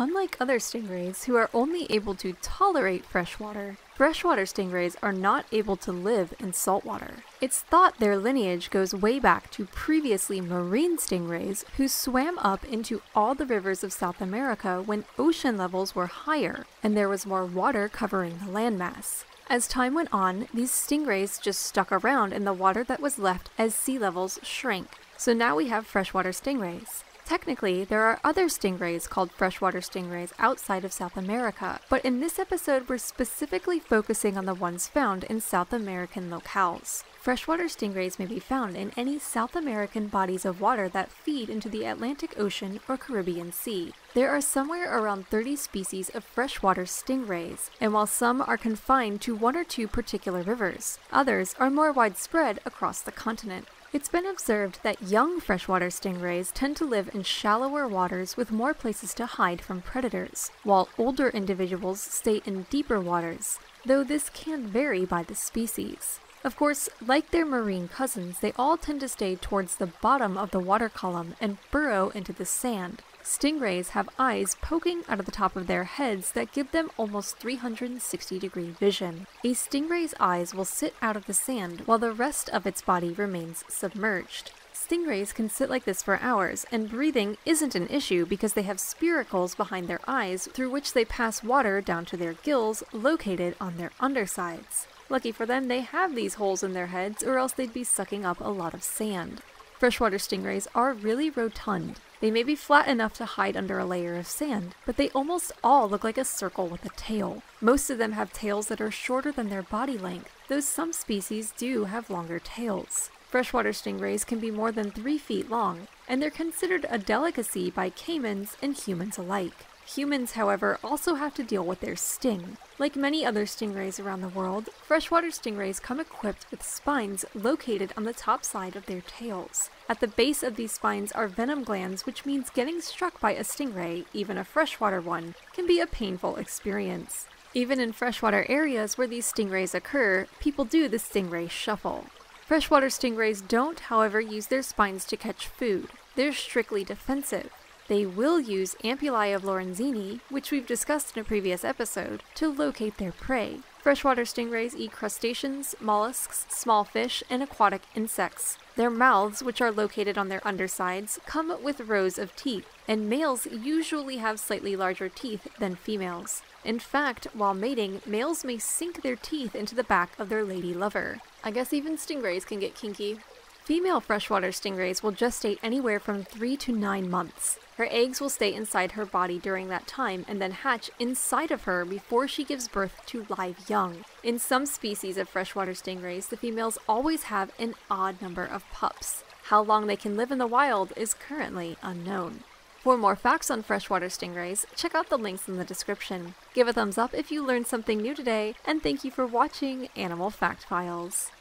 Unlike other stingrays, who are only able to tolerate freshwater, freshwater stingrays are not able to live in saltwater. It's thought their lineage goes way back to previously marine stingrays who swam up into all the rivers of South America when ocean levels were higher and there was more water covering the landmass. As time went on, these stingrays just stuck around in the water that was left as sea levels shrank. So now we have freshwater stingrays. Technically, there are other stingrays called freshwater stingrays outside of South America, but in this episode we're specifically focusing on the ones found in South American locales. Freshwater stingrays may be found in any South American bodies of water that feed into the Atlantic Ocean or Caribbean Sea. There are somewhere around 30 species of freshwater stingrays, and while some are confined to one or two particular rivers, others are more widespread across the continent. It's been observed that young freshwater stingrays tend to live in shallower waters with more places to hide from predators, while older individuals stay in deeper waters, though this can vary by the species. Of course, like their marine cousins, they all tend to stay towards the bottom of the water column and burrow into the sand. Stingrays have eyes poking out of the top of their heads that give them almost 360 degree vision. A stingray's eyes will sit out of the sand while the rest of its body remains submerged. Stingrays can sit like this for hours, and breathing isn't an issue because they have spiracles behind their eyes through which they pass water down to their gills located on their undersides. Lucky for them, they have these holes in their heads, or else they'd be sucking up a lot of sand. Freshwater stingrays are really rotund. They may be flat enough to hide under a layer of sand, but they almost all look like a circle with a tail. Most of them have tails that are shorter than their body length, though some species do have longer tails. Freshwater stingrays can be more than 3 feet long, and they're considered a delicacy by caimans and humans alike. Humans, however, also have to deal with their sting. Like many other stingrays around the world, freshwater stingrays come equipped with spines located on the top side of their tails. At the base of these spines are venom glands, which means getting struck by a stingray, even a freshwater one, can be a painful experience. Even in freshwater areas where these stingrays occur, people do the stingray shuffle. Freshwater stingrays don't, however, use their spines to catch food. They're strictly defensive. They will use ampullae of Lorenzini, which we've discussed in a previous episode, to locate their prey. Freshwater stingrays eat crustaceans, mollusks, small fish, and aquatic insects. Their mouths, which are located on their undersides, come with rows of teeth, and males usually have slightly larger teeth than females. In fact, while mating, males may sink their teeth into the back of their lady lover. I guess even stingrays can get kinky. Female freshwater stingrays will gestate anywhere from 3 to 9 months. Her eggs will stay inside her body during that time and then hatch inside of her before she gives birth to live young. In some species of freshwater stingrays, the females always have an odd number of pups. How long they can live in the wild is currently unknown. For more facts on freshwater stingrays, check out the links in the description. Give a thumbs up if you learned something new today, and thank you for watching Animal Fact Files.